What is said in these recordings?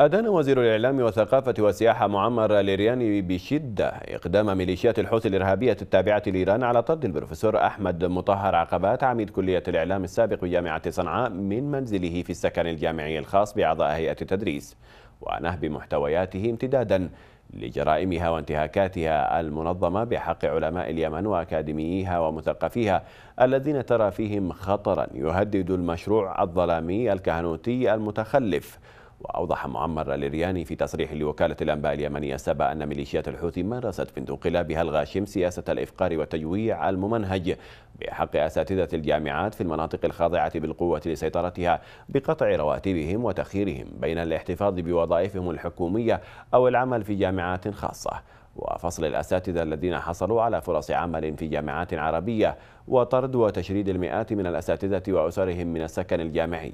أدان وزير الإعلام والثقافة والسياحة معمر الإرياني بشدة إقدام ميليشيات الحوثي الإرهابية التابعة لإيران على طرد البروفيسور أحمد مطهر عقبات عميد كلية الإعلام السابق بجامعة صنعاء من منزله في السكن الجامعي الخاص بأعضاء هيئة التدريس ونهب محتوياته امتدادا لجرائمها وانتهاكاتها المنظمة بحق علماء اليمن وأكاديمييها ومثقفيها الذين ترى فيهم خطرا يهدد المشروع الظلامي الكهنوتي المتخلف وأوضح معمر الرياني في تصريح لوكالة الأنباء اليمنية السابع أن ميليشيات الحوثي مارست منذ انقلابها الغاشم سياسة الإفقار والتجويع الممنهج بحق أساتذة الجامعات في المناطق الخاضعة بالقوة لسيطرتها بقطع رواتبهم وتخييرهم بين الاحتفاظ بوظائفهم الحكومية أو العمل في جامعات خاصة وفصل الأساتذة الذين حصلوا على فرص عمل في جامعات عربية وطرد وتشريد المئات من الأساتذة وأسرهم من السكن الجامعي.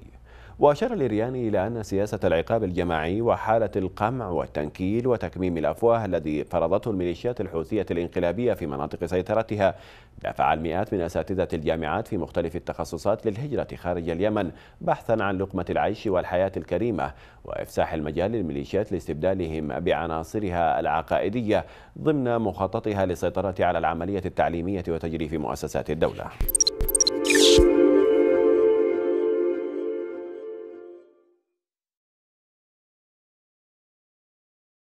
وأشار الإرياني إلى أن سياسة العقاب الجماعي وحالة القمع والتنكيل وتكميم الأفواه الذي فرضته الميليشيات الحوثية الانقلابية في مناطق سيطرتها دفع المئات من أساتذة الجامعات في مختلف التخصصات للهجرة خارج اليمن بحثا عن لقمة العيش والحياة الكريمة وإفساح المجال للميليشيات لاستبدالهم بعناصرها العقائدية ضمن مخططها للسيطرة على العملية التعليمية وتجريف مؤسسات الدولة.